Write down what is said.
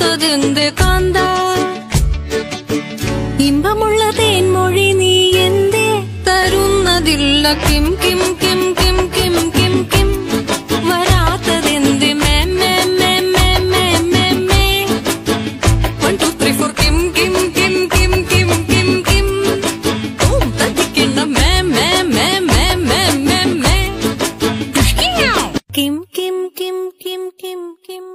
കാത്തതെന്ത് കാന്ത ഇമ്പമുള്ള തേൻമൊഴി നീ എന്തേ തരുന്നതില്ല കിം കിം കിം കിം കിം കിം കിം വരാത്തതെന്ത് Kim, മേ മേ മേ മേ മേ മേ വൺ ടു ത്രീ ഫോർ കിം കിം കിം കിം കിം കിം കിം ഓം തട്ടിക്കണ്ണ മേ മേ മേ മേ മേ മേ മേ കിം കിം കിം കിം കിം